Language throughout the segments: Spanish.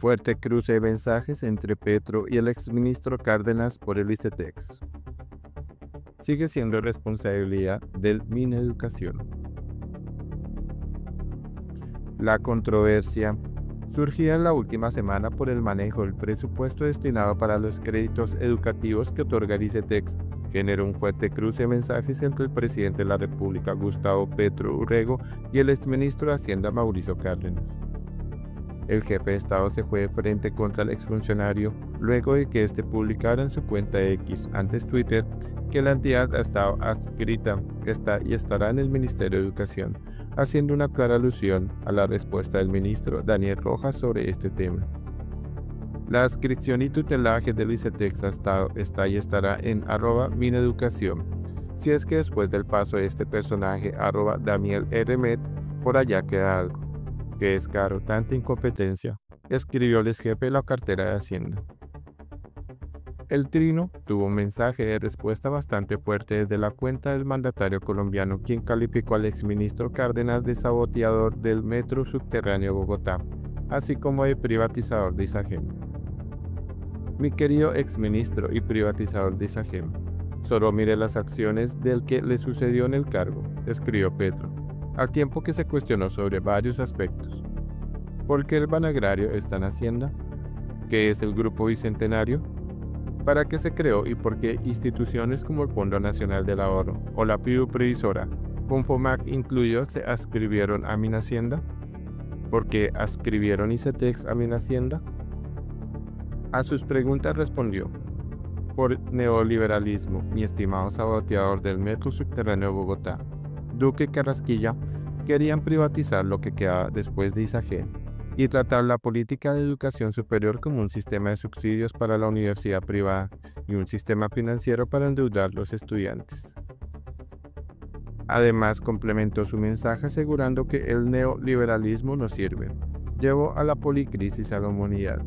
Fuerte cruce de mensajes entre Petro y el exministro Cárdenas por el ICETEX. Sigue siendo responsabilidad del Mineducación. La controversia surgía en la última semana por el manejo del presupuesto destinado para los créditos educativos que otorga el ICETEX generó un fuerte cruce de mensajes entre el presidente de la República, Gustavo Petro Urrego, y el exministro de Hacienda, Mauricio Cárdenas. El jefe de Estado se fue de frente contra el exfuncionario luego de que éste publicara en su cuenta X, antes Twitter, que la entidad ha estado adscrita, está y estará en el Ministerio de Educación, haciendo una clara alusión a la respuesta del ministro Daniel Rojas sobre este tema. La adscripción y tutelaje del ICETEX está y estará en arroba mineducación. Si es que después del paso de este personaje arroba Daniel Met, por allá queda algo. Que es caro tanta incompetencia, escribió el jefe de la cartera de Hacienda. El Trino tuvo un mensaje de respuesta bastante fuerte desde la cuenta del mandatario colombiano, quien calificó al exministro Cárdenas de saboteador del metro subterráneo Bogotá, así como de privatizador de Isagem. Mi querido exministro y privatizador de Isagem, solo mire las acciones del que le sucedió en el cargo, escribió Petro, al tiempo que se cuestionó sobre varios aspectos. ¿Por qué el Banagrario está en Hacienda? ¿Qué es el Grupo Bicentenario? ¿Para qué se creó y por qué instituciones como el Fondo Nacional del Ahorro o la PIU Previsora, Confomac incluidos, se ascribieron a Minhacienda? ¿Por qué ascribieron ICETEX a Minhacienda? A sus preguntas respondió, por neoliberalismo, mi estimado saboteador del metro subterráneo de Bogotá, Duque Carrasquilla, querían privatizar lo que quedaba después de Isagen y tratar la política de educación superior como un sistema de subsidios para la universidad privada y un sistema financiero para endeudar los estudiantes. Además, complementó su mensaje asegurando que el neoliberalismo no sirve. Llevó a la policrisis a la humanidad.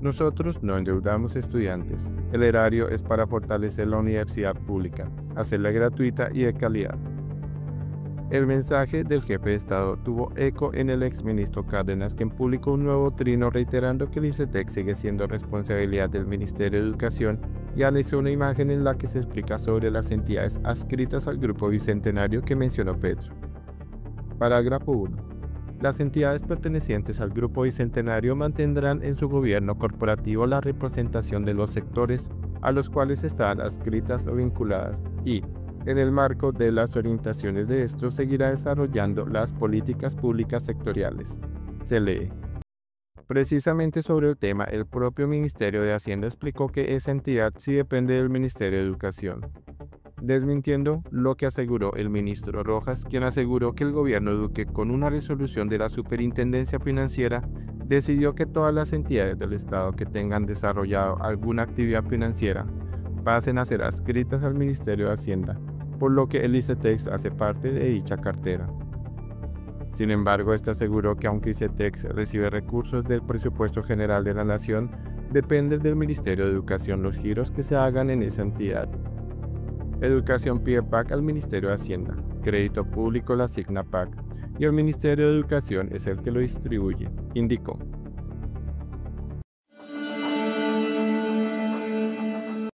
Nosotros no endeudamos estudiantes. El erario es para fortalecer la universidad pública, hacerla gratuita y de calidad. El mensaje del jefe de Estado tuvo eco en el exministro Cárdenas, quien publicó un nuevo trino reiterando que el ICETEC sigue siendo responsabilidad del Ministerio de Educación y anexó una imagen en la que se explica sobre las entidades adscritas al grupo bicentenario que mencionó Pedro. Parágrafo 1. Las entidades pertenecientes al Grupo Bicentenario mantendrán en su gobierno corporativo la representación de los sectores a los cuales están adscritas o vinculadas y, en el marco de las orientaciones de estos, seguirá desarrollando las políticas públicas sectoriales. Se lee. Precisamente sobre el tema, el propio Ministerio de Hacienda explicó que esa entidad sí depende del Ministerio de Educación desmintiendo lo que aseguró el ministro Rojas, quien aseguró que el gobierno Duque, con una resolución de la Superintendencia Financiera, decidió que todas las entidades del Estado que tengan desarrollado alguna actividad financiera pasen a ser adscritas al Ministerio de Hacienda, por lo que el ICETEX hace parte de dicha cartera. Sin embargo, este aseguró que aunque ICETEX recibe recursos del presupuesto general de la Nación, depende del Ministerio de Educación los giros que se hagan en esa entidad. Educación pide PAC al Ministerio de Hacienda, Crédito Público la asigna PAC y el Ministerio de Educación es el que lo distribuye, indicó.